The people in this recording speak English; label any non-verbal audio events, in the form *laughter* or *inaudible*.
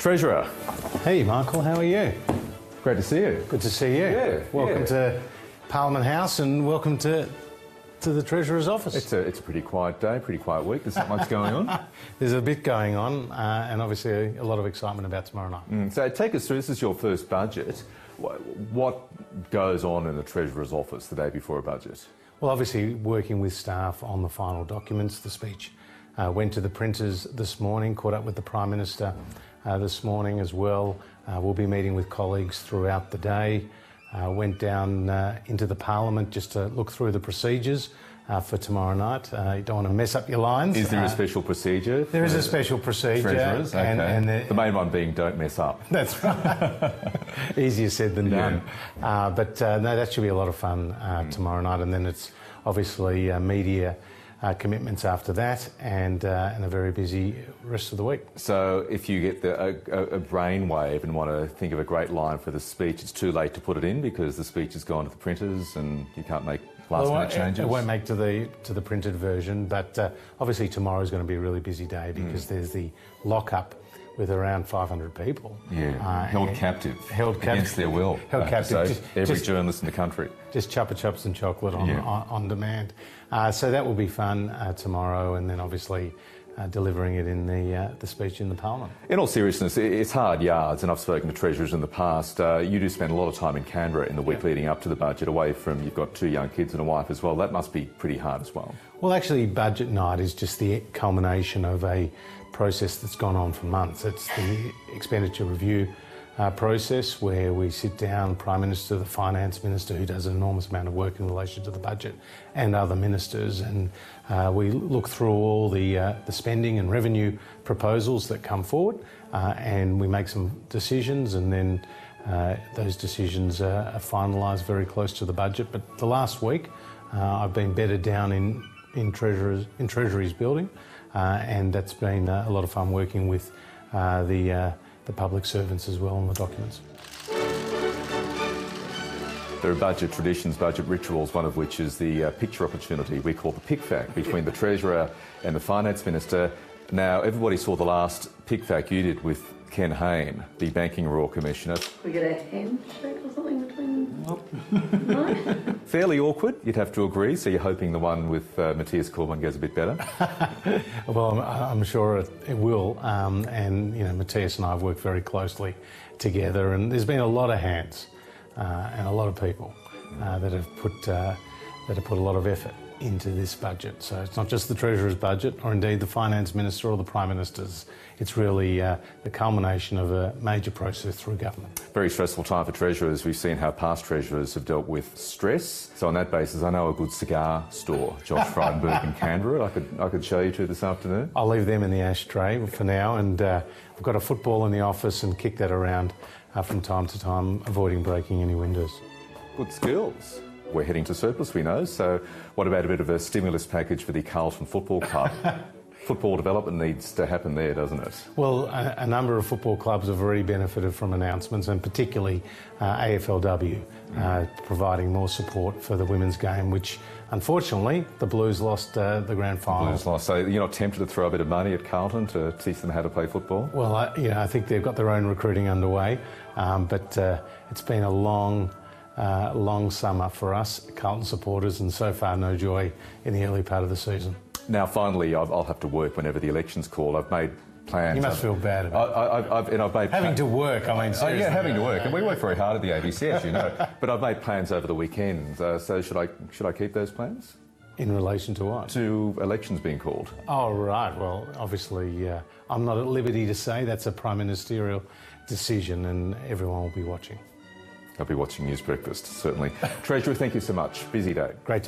Treasurer, Hey, Michael, how are you? great to see you. Good to see you. Yeah, Welcome yeah. to Parliament House and welcome to to the Treasurer's office. It's a, it's a pretty quiet day, pretty quiet week. There's not much going on. *laughs* There's a bit going on uh, and obviously a lot of excitement about tomorrow night. Mm, So take us through, this is your first budget. What goes on in the Treasurer's office the day before a budget? Well, obviously, working with staff on the final documents, the speech uh, went to the printers this morning, caught up with the Prime Minister uh, this morning as well. Uh, we'll be meeting with colleagues throughout the day. Uh, went down uh, into the Parliament just to look through the procedures uh, for tomorrow night. Uh, you don't want to mess up your lines. Is there a special procedure? There is a special procedure. Treasurers? Okay. and, and the- the main one being don't mess up. *laughs* That's right. Easier said than done. Uh, but uh, no, that should be a lot of fun uh, tomorrow night. And then it's obviously uh, media uh, commitments after that and, uh, and a very busy rest of the week. So if you get the, a, a, brainwave and want to think of a great line for the speech, it's too late to put it in because the speech has gone to the printers and you can't make last Well, minute changes. It won't make to the to the printed version, but uh, obviously tomorrow is going to be a really busy day because there's the lockup with around 500 people. yeah, Uh, held captive. Held captive. Against their will. *laughs* Held to captive. say. Just- Every just- journalist in the country. just Chupa Chups and chocolate on, Yeah. on, on demand. Uh, so that will be fun uh, tomorrow, and then obviously uh, delivering it in the uh, the speech in the Parliament. In all seriousness, it's hard yards, and I've spoken to treasurers in the past. Uh, you do spend a lot of time in Canberra in the week leading up to the budget, away from you've got two young kids and a wife as well. That must be pretty hard as well. Well, actually, budget night is just the culmination of a process that's gone on for months. It's the expenditure review uh, process where we sit down, Prime Minister, the Finance Minister, who does an enormous amount of work in relation to the budget, and other ministers, and uh, we look through all the uh, the spending and revenue proposals that come forward, uh, and we make some decisions, and then. Uh, those decisions are finalised very close to the budget. But the last week, uh, I've been bedded down in in Treasurer's in Treasury's building, and that's been a lot of fun working with the the public servants as well on the documents. There are budget traditions, budget rituals, one of which is the uh, picture opportunity we call the pick fact between the Treasurer and the Finance Minister. Now, everybody saw the last pick fact you did with Ken Hayne, the Banking Royal Commissioner. We get a handshake or something between. No? *laughs* Fairly awkward, you'd have to agree, so you're hoping the one with uh, Matthias Cormann goes a bit better. *laughs* Well, I'm, I'm sure it, it will, um, and you know, Matthias and I have worked very closely together, and there's been a lot of hands uh, and a lot of people uh, that have put uh, that have put a lot of effort into this budget. So it's not just the Treasurer's budget, or indeed the Finance Minister or the Prime Minister's. It's really uh, the culmination of a major process through government. Very stressful time for treasurers. We've seen how past treasurers have dealt with stress. So on that basis, I know a good cigar store, Josh *laughs* Frydenberg in Canberra. I could I could show you to this afternoon. I'll leave them in the ashtray for now, and uh, I've got a football in the office and kick that around uh, from time to time, avoiding breaking any windows. Good skills. We're heading to surplus, we know. So what about a bit of a stimulus package for the Carlton Football Club? *laughs* Football development needs to happen there, doesn't it? Well, a, a number of football clubs have already benefited from announcements, and particularly uh, AFLW uh, providing more support for the women's game, which unfortunately the Blues lost uh, the grand final. Blues lost. So you're not tempted to throw a bit of money at Carlton to teach them how to play football? Well, I, you know, I think they've got their own recruiting underway, um, but uh, it's been a long, uh, long summer for us Carlton supporters, and so far no joy in the early part of the season. Now, finally, I'll, I'll have to work whenever the election's called. I've made plans. You must I've- feel bad about I, I've, I've, and I've made having to work. I mean, Oh, seriously. yeah, having to work, and we work very hard at the ABC, as you know. *laughs* but I've made plans over the weekend. Uh, so should I should I keep those plans? In relation to what? To elections being called. Oh, right. Well, obviously, uh, I'm not at liberty to say that's a prime ministerial decision, and everyone will be watching. I'll be watching News Breakfast, certainly. *laughs* Treasurer, thank you so much. Busy day. Great.